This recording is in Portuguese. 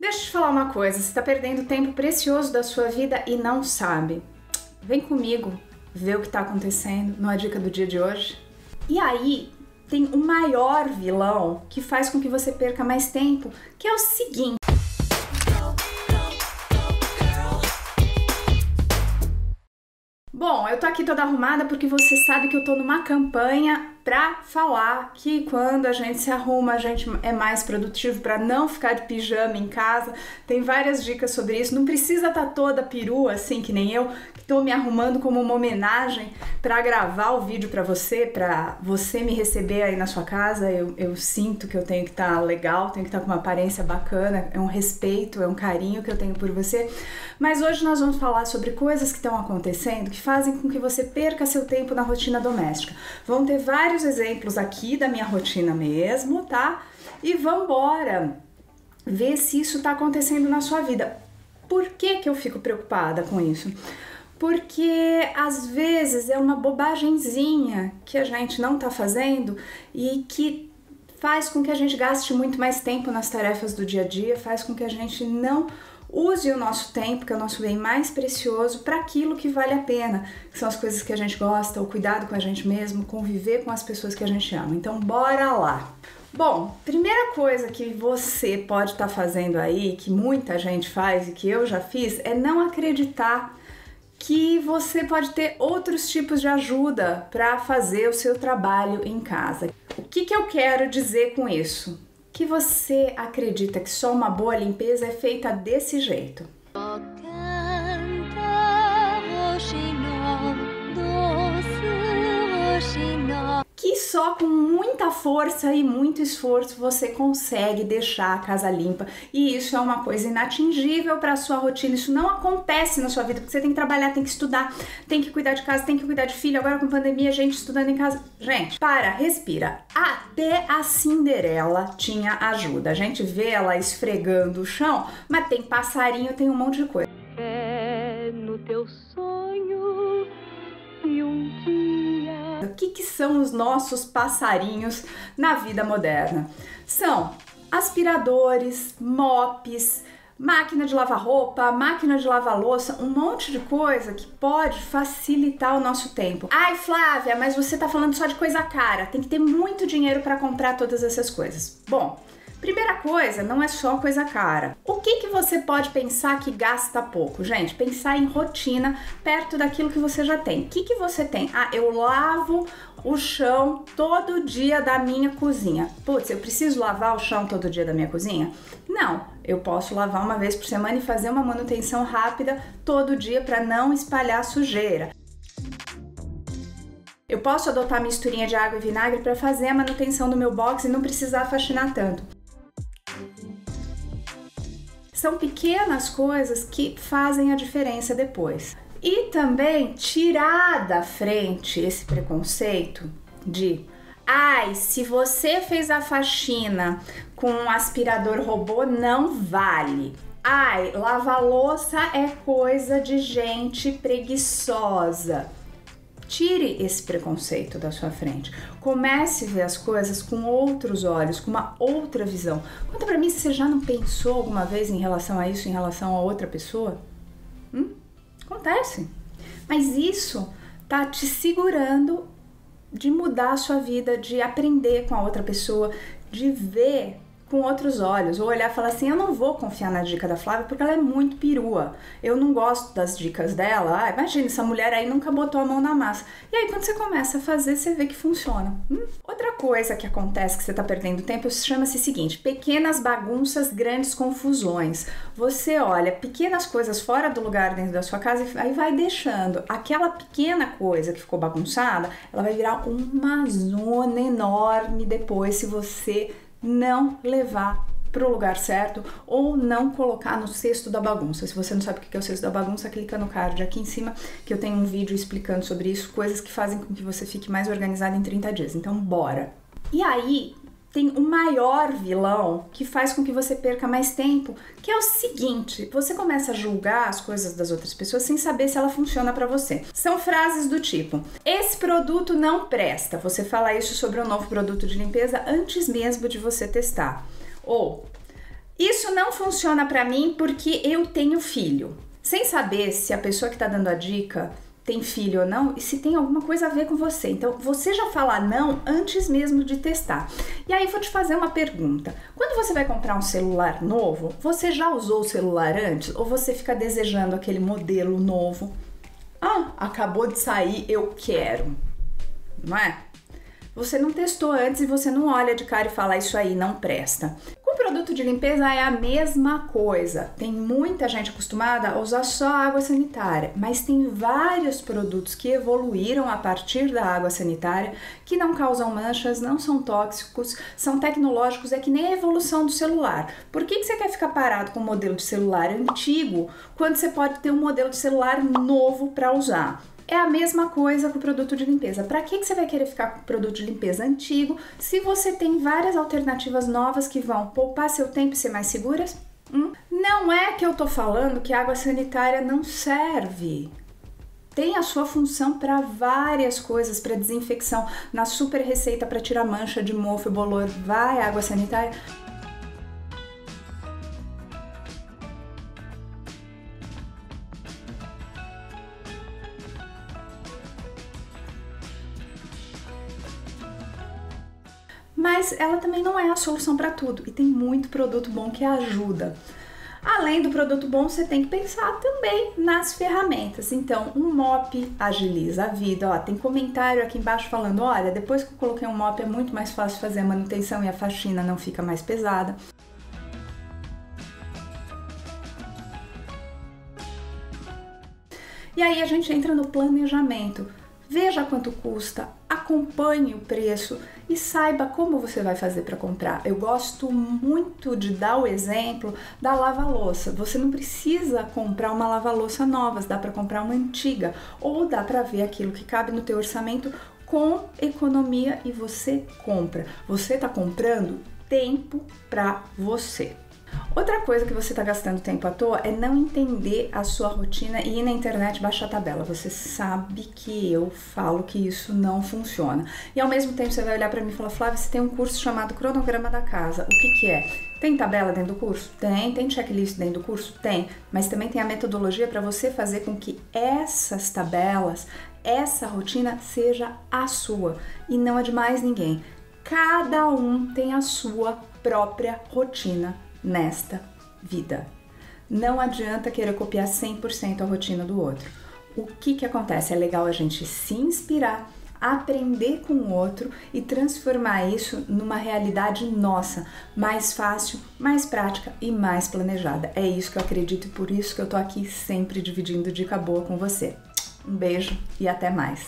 Deixa eu te falar uma coisa: você está perdendo tempo precioso da sua vida e não sabe. Vem comigo ver o que está acontecendo numa dica do dia de hoje. E aí tem o maior vilão que faz com que você perca mais tempo, que é o seguinte. Bom, eu tô aqui toda arrumada porque você sabe que eu tô numa campanha para falar que quando a gente se arruma, a gente é mais produtivo para não ficar de pijama em casa. Tem várias dicas sobre isso. Não precisa estar tá toda perua assim que nem eu, que tô me arrumando como uma homenagem para gravar o vídeo para você, para você me receber aí na sua casa. Eu, eu sinto que eu tenho que estar tá legal, tenho que estar tá com uma aparência bacana, é um respeito, é um carinho que eu tenho por você. Mas hoje nós vamos falar sobre coisas que estão acontecendo que fazem com que você perca seu tempo na rotina doméstica. Vão ter várias vários exemplos aqui da minha rotina mesmo, tá? E vambora ver se isso tá acontecendo na sua vida. Por que, que eu fico preocupada com isso? Porque às vezes é uma bobagemzinha que a gente não tá fazendo e que faz com que a gente gaste muito mais tempo nas tarefas do dia a dia, faz com que a gente não Use o nosso tempo, que é o nosso bem mais precioso, para aquilo que vale a pena, que são as coisas que a gente gosta, o cuidado com a gente mesmo, conviver com as pessoas que a gente ama. Então, bora lá! Bom, primeira coisa que você pode estar tá fazendo aí, que muita gente faz e que eu já fiz, é não acreditar que você pode ter outros tipos de ajuda para fazer o seu trabalho em casa. O que, que eu quero dizer com isso? que você acredita que só uma boa limpeza é feita desse jeito. Só com muita força e muito esforço você consegue deixar a casa limpa. E isso é uma coisa inatingível para a sua rotina. Isso não acontece na sua vida, porque você tem que trabalhar, tem que estudar, tem que cuidar de casa, tem que cuidar de filho. Agora com pandemia, gente estudando em casa. Gente, para, respira. Até a Cinderela tinha ajuda. A gente vê ela esfregando o chão, mas tem passarinho, tem um monte de coisa. É no teu que, que são os nossos passarinhos na vida moderna? São aspiradores, mops, máquina de lavar roupa, máquina de lavar louça, um monte de coisa que pode facilitar o nosso tempo. Ai, Flávia, mas você tá falando só de coisa cara. Tem que ter muito dinheiro para comprar todas essas coisas. Bom, Primeira coisa, não é só coisa cara. O que, que você pode pensar que gasta pouco? Gente, pensar em rotina perto daquilo que você já tem. O que, que você tem? Ah, eu lavo o chão todo dia da minha cozinha. Putz, eu preciso lavar o chão todo dia da minha cozinha? Não, eu posso lavar uma vez por semana e fazer uma manutenção rápida todo dia para não espalhar sujeira. Eu posso adotar misturinha de água e vinagre para fazer a manutenção do meu box e não precisar faxinar tanto. São pequenas coisas que fazem a diferença depois. E também tirar da frente esse preconceito de ai, se você fez a faxina com um aspirador robô, não vale. Ai, lavar louça é coisa de gente preguiçosa. Tire esse preconceito da sua frente. Comece a ver as coisas com outros olhos, com uma outra visão. Conta para mim se você já não pensou alguma vez em relação a isso, em relação a outra pessoa. Hum? Acontece. Mas isso tá te segurando de mudar a sua vida, de aprender com a outra pessoa, de ver com outros olhos, ou olhar e falar assim: eu não vou confiar na dica da Flávia porque ela é muito perua. Eu não gosto das dicas dela. Ah, imagina, essa mulher aí nunca botou a mão na massa. E aí, quando você começa a fazer, você vê que funciona. Hum? Outra coisa que acontece que você está perdendo tempo chama-se seguinte: pequenas bagunças, grandes confusões. Você olha pequenas coisas fora do lugar dentro da sua casa e aí vai deixando. Aquela pequena coisa que ficou bagunçada, ela vai virar uma zona enorme depois se você não levar para o lugar certo ou não colocar no cesto da bagunça. Se você não sabe o que é o cesto da bagunça, clica no card aqui em cima que eu tenho um vídeo explicando sobre isso, coisas que fazem com que você fique mais organizado em 30 dias. Então, bora! E aí, tem o maior vilão que faz com que você perca mais tempo, que é o seguinte: você começa a julgar as coisas das outras pessoas sem saber se ela funciona para você. São frases do tipo: esse produto não presta. Você fala isso sobre um novo produto de limpeza antes mesmo de você testar. Ou Isso não funciona para mim porque eu tenho filho. Sem saber se a pessoa que está dando a dica tem filho ou não e se tem alguma coisa a ver com você. Então, você já fala não antes mesmo de testar. E aí, vou te fazer uma pergunta: quando você vai comprar um celular novo, você já usou o celular antes ou você fica desejando aquele modelo novo? Ah, acabou de sair, eu quero. Não é? Você não testou antes e você não olha de cara e fala isso aí não presta. Produto de limpeza é a mesma coisa. Tem muita gente acostumada a usar só água sanitária, mas tem vários produtos que evoluíram a partir da água sanitária que não causam manchas, não são tóxicos, são tecnológicos, é que nem a evolução do celular. Por que, que você quer ficar parado com um modelo de celular antigo quando você pode ter um modelo de celular novo para usar? É a mesma coisa com o produto de limpeza. Para que, que você vai querer ficar com o produto de limpeza antigo se você tem várias alternativas novas que vão poupar seu tempo e ser mais seguras? Hum? Não é que eu tô falando que água sanitária não serve tem a sua função para várias coisas, para desinfecção, na super receita para tirar mancha de mofo e bolor, vai água sanitária. Mas ela também não é a solução para tudo e tem muito produto bom que ajuda. Além do produto bom, você tem que pensar também nas ferramentas. Então, um mop agiliza a vida. Ó, tem comentário aqui embaixo falando: olha, depois que eu coloquei um mop é muito mais fácil fazer a manutenção e a faxina não fica mais pesada. E aí a gente entra no planejamento. Veja quanto custa, acompanhe o preço e saiba como você vai fazer para comprar. Eu gosto muito de dar o exemplo da lava-louça. Você não precisa comprar uma lava-louça nova, dá para comprar uma antiga ou dá para ver aquilo que cabe no teu orçamento com economia e você compra. Você está comprando tempo para você. Outra coisa que você está gastando tempo à toa é não entender a sua rotina e ir na internet baixar tabela. Você sabe que eu falo que isso não funciona. E ao mesmo tempo você vai olhar para mim e falar, Flávia, você tem um curso chamado Cronograma da Casa. O que, que é? Tem tabela dentro do curso? Tem. Tem checklist dentro do curso? Tem. Mas também tem a metodologia para você fazer com que essas tabelas, essa rotina seja a sua e não a de mais ninguém. Cada um tem a sua própria rotina nesta vida. Não adianta querer copiar 100% a rotina do outro. O que, que acontece? É legal a gente se inspirar, aprender com o outro e transformar isso numa realidade nossa, mais fácil, mais prática e mais planejada. É isso que eu acredito e por isso que eu tô aqui sempre dividindo dica boa com você. Um beijo e até mais.